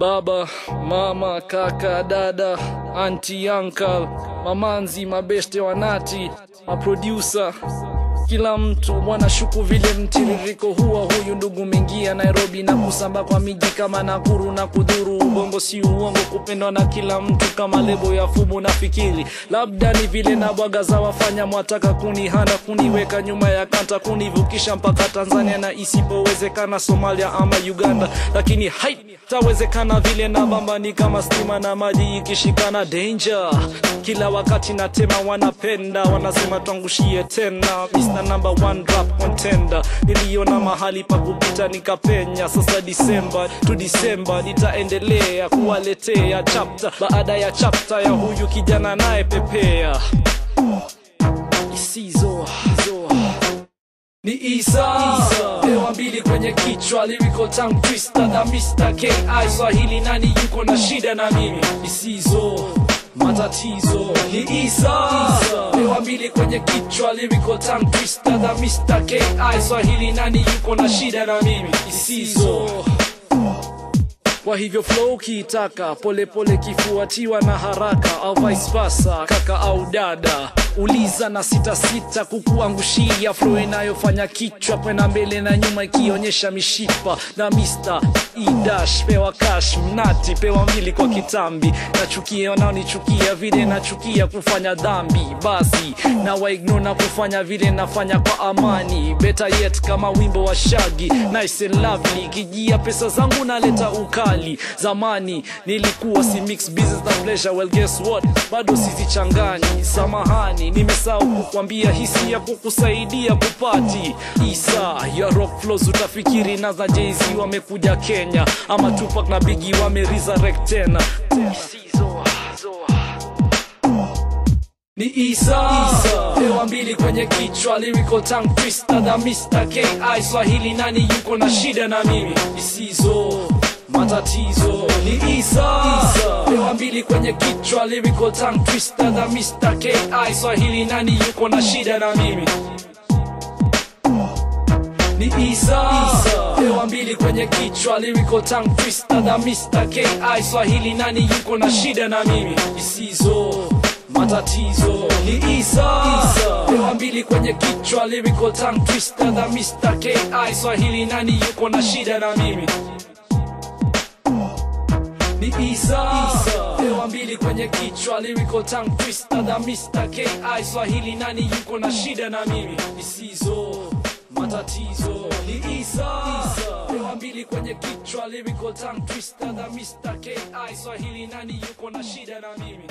baba mama kaka dada anti uncle mamanzi mabeste wanati maproducer kila mtu. Wanashuku vile mtiririko huwa huyu ndugu mengia nairobi na kusamba kwa miji kama nakuru na kudhuru. Ubongo si uongo kupendwa na kila mtu kama lebo ya fumu na fikiri. Labda ni vile na bwaga za wafanya mwataka kunihanda kuniweka nyuma ya kanta kunivukisha mpaka tanzania na isipowezekana somalia ama uganda. Lakini hai tawezekana vile na bamba ni kama stima na maji ikishikana. Danger. Kila wakati natema wanapenda wanasema twangushie tena. Mr. number one rap contender. Niliona mahali pa kupita nikapenya. Sasa disemba tu disemba nitaendelea kuwaletea chapta baada ya chapta ya huyu kijana naye pepea. Isizo ni isa. Pewa mbili kwenye kichwa lyrical tongue twister da Mr. Ki Swahili nani yuko na shida na mimi isizo matatizo. Ni Isa, isa pewa mbili kwenye kichwa lyrical tongue twister. The Mr. Ki Swahili nani yuko na shida na mimi? Isizo. Kwa hivyo flow ukiitaka polepole kifuatiwa na haraka au vice versa kaka au dada uliza na sita sita kukuangushia. Flow inayofanya kichwa kwenda mbele na nyuma ikionyesha mishipa. Na Mr. idash pewa cash mnati pewa mbili kwa kitambi. Nachukia wanaonichukia vile nachukia kufanya dhambi. Basi na waigno na kufanya vile nafanya kwa amani. Better yet kama wimbo wa shagi nice and lovely kijia pesa zangu naleta ukali. Zamani nilikuwa si mix business na pleasure. Well guess what? Bado sizichanganyi samahani nimesahau kukwambia hisia kukusaidia kupati. Isa ya rock flows utafikiri na za jz wamekuja kenya. Ama tupak na bigi wameresurrect tena. Ni isa, pewa mbili kwenye kichwa lyrical tongue twister Mr. Ki Swahili nani yuko na shida na mimi? Isizo matatizo ni isa, isa. mbili kwenye kichwa lyrical tongue twister na Mr. Ki Swahili nani yuko na shida na mimi ni isa, isa. mbili kwenye kichwa lyrical tongue twister na Mr. Ki Swahili nani yuko na shida na mimi isizo matatizo ni isa, isa. mbili kwenye kichwa lyrical tongue twister na Mr. Ki Swahili nani yuko na shida na mimi ni isa, isa. Hewa mbili kwenye kichwa lyrical tongue twister the Mr. Ki Swahili nani yuko na shida na mimi isizo matatizo ni isa, isa. Hewa mbili kwenye kichwa lyrical tongue twister the Mr. Ki Swahili nani yuko na shida na mimi